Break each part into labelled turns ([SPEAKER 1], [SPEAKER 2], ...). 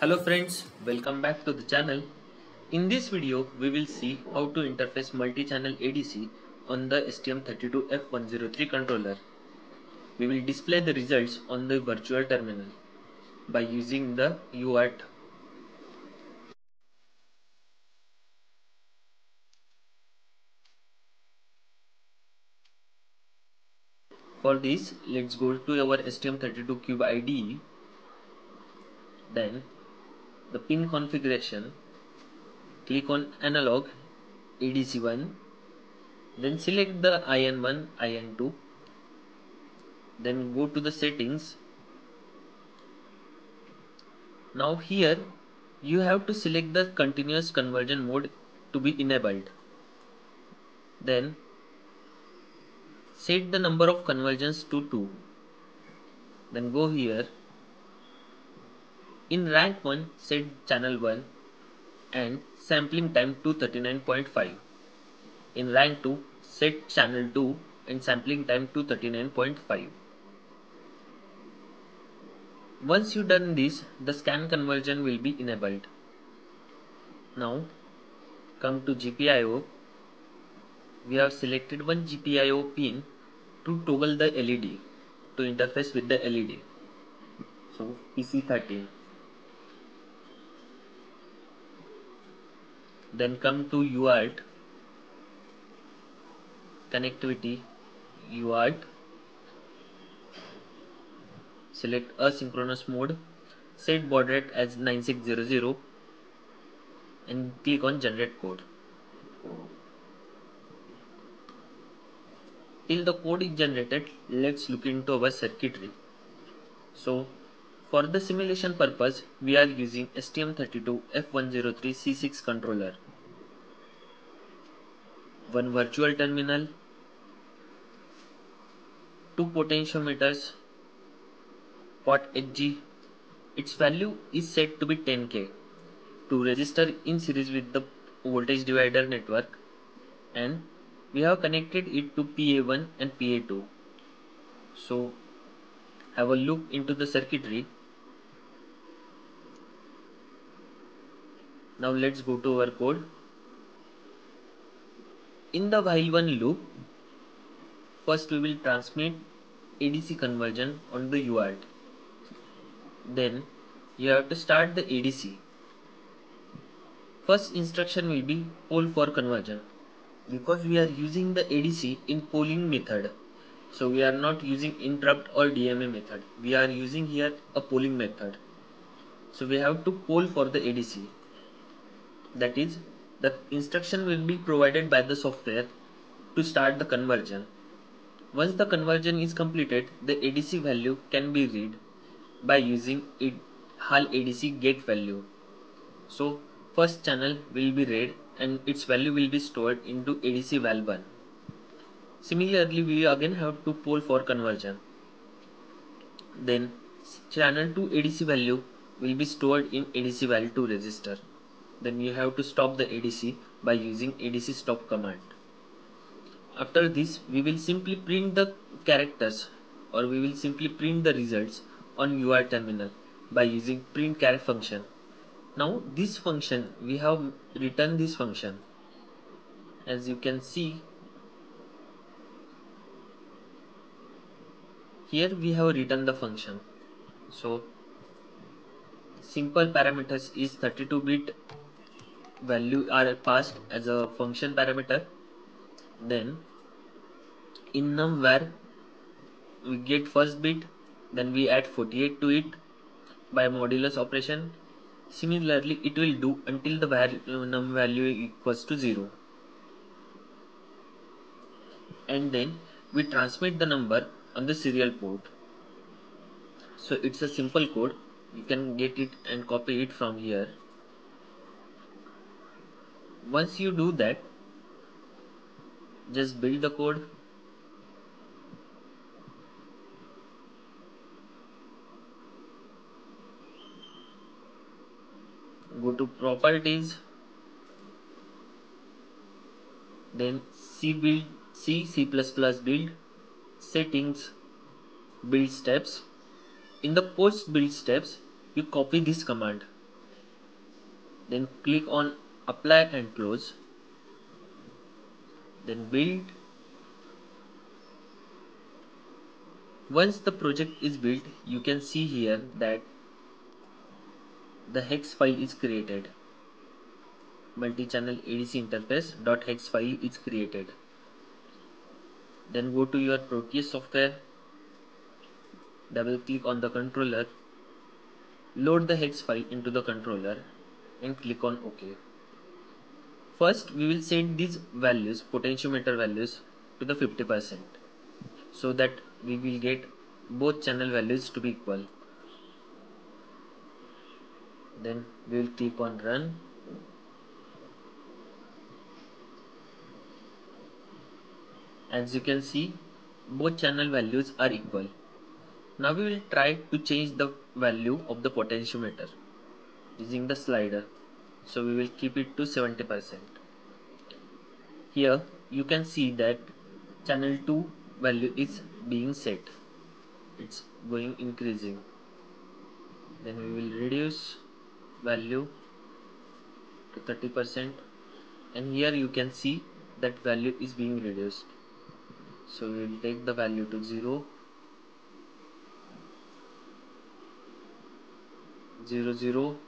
[SPEAKER 1] Hello friends, welcome back to the channel. In this video, we will see how to interface multi-channel ADC on the STM32F103 controller. We will display the results on the virtual terminal by using the UART. For this, let's go to our STM32Cube IDE. Then, the pin configuration, click on analog ADC1, then select the IN1, IN2, then go to the settings. Now here you have to select the continuous conversion mode to be enabled. Then set the number of conversions to 2. Then go here. In rank 1 set channel 1 and sampling time to 39.5. In rank 2 set channel 2 and sampling time to 39.5. Once you done this, the scan conversion will be enabled. Now come to GPIO. We have selected one GPIO pin to toggle the LED to interface with the LED. So PC13. Then come to UART connectivity UART select asynchronous mode set baud rate as 9600 and click on generate code. Till the code is generated let's look into our circuitry. So for the simulation purpose we are using STM32F103C6 controller. One virtual terminal. Two potentiometers. Pot HG its value is set to be 10k to register in series with the voltage divider network and we have connected it to PA1 and PA2 so have a look into the circuitry now let's go to our code. In the while one loop first we will transmit ADC conversion on the UART then you have to start the ADC first instruction will be poll for conversion. Because we are using the ADC in polling method so we are not using interrupt or DMA method. We are using here a polling method. So we have to poll for the ADC that is the instruction will be provided by the software to start the conversion once the conversion is completed the ADC value can be read by using it HAL ADC get value so first channel will be read and its value will be stored into ADC val1. Similarly, we again have to poll for conversion. Then channel 2 ADC value will be stored in ADC val2 register. Then you have to stop the ADC by using ADC stop command. After this, we will simply print the characters or we will simply print the results on UART terminal by using print char function. Now this function we have written this function. As you can see here we have written the function. So simple parameters is 32 bit value are passed as a function parameter then in num where we get first bit then we add 48 to it by modulus operation Similarly, it will do until the value, num value equals to 0. And then we transmit the number on the serial port. So it's a simple code. You can get it and copy it from here. Once you do that, just build the code. Go to properties. Then C build C C++ build settings build steps. In the post build steps you copy this command. Then click on apply and close then build. Once the project is built you can see here that the hex file is created. Multi-channel ADC interface .hex file is created. Then go to your Proteus software. Double click on the controller. Load the hex file into the controller and click on OK first we will send these values potentiometer values to the 50% so that we will get both channel values to be equal. Then we will click on run. As you can see both channel values are equal. Now we will try to change the value of the potentiometer using the slider so we will keep it to 70% here you can see that channel 2 value is being set. It's going increasing. Then we will reduce value to 30% and here you can see that value is being reduced. So we will take the value to 0 0 0 and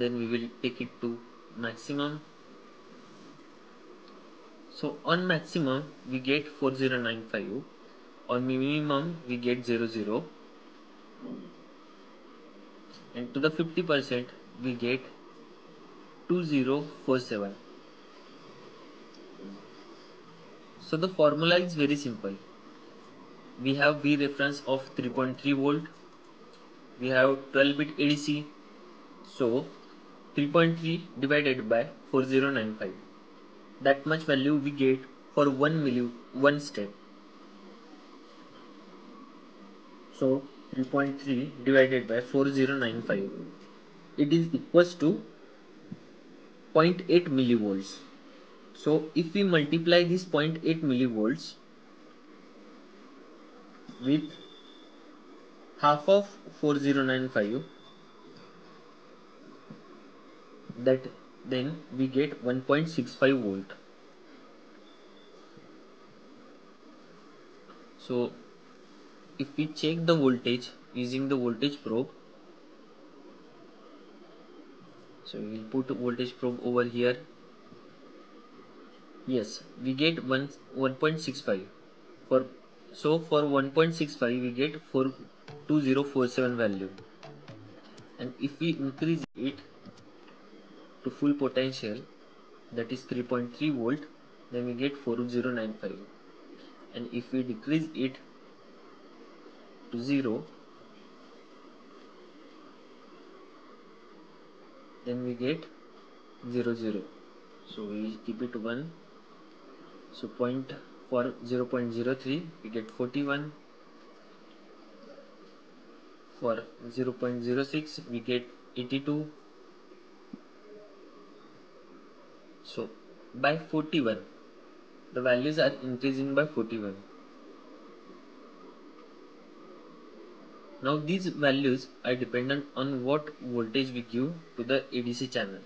[SPEAKER 1] then we will take it to maximum. So on maximum we get 4095 on minimum we get 00 and to the 50% we get 2047 so the formula is very simple. We have V reference of 3.3 volt. We have 12 bit ADC so 3.3 divided by 4095 that much value we get for 1 milli 1 step. So 3.3 divided by 4095 it is equals to 0.8 millivolts. So if we multiply this 0.8 millivolts with half of 4095 that then we get 1.65 volt. So if we check the voltage using the voltage probe so we will put voltage probe over here. Yes we get 1 1.65 for so for 1.65 we get 42047 value. And if we increase it to full potential that is 3.3 volt then we get 4095 and if we decrease it to 0 then we get 0 0 so we keep it 1 so point for 0 0.03 we get 41 for 0 0.06 we get 82 so by 41 the values are increasing by 41 Now these values are dependent on what voltage we give to the ADC channel.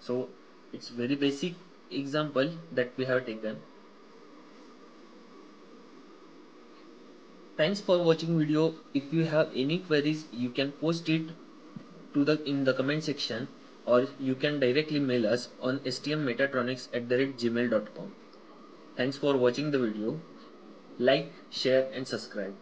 [SPEAKER 1] So it's very basic example that we have taken. Thanks for watching video. If you have any queries you can post it to the in the comment section or you can directly mail us on stmmetatronics at the rate gmail.com. Thanks for watching the video. Like, share and subscribe.